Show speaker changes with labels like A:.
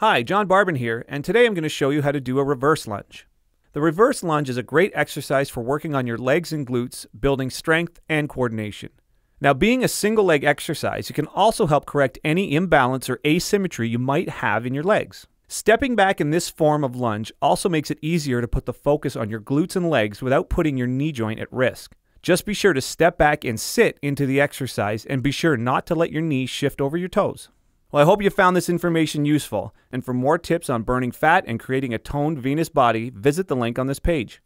A: Hi, John Barban here, and today I'm going to show you how to do a reverse lunge. The reverse lunge is a great exercise for working on your legs and glutes, building strength and coordination. Now, being a single leg exercise, it can also help correct any imbalance or asymmetry you might have in your legs. Stepping back in this form of lunge also makes it easier to put the focus on your glutes and legs without putting your knee joint at risk. Just be sure to step back and sit into the exercise and be sure not to let your knees shift over your toes. Well, I hope you found this information useful, and for more tips on burning fat and creating a toned Venus body, visit the link on this page.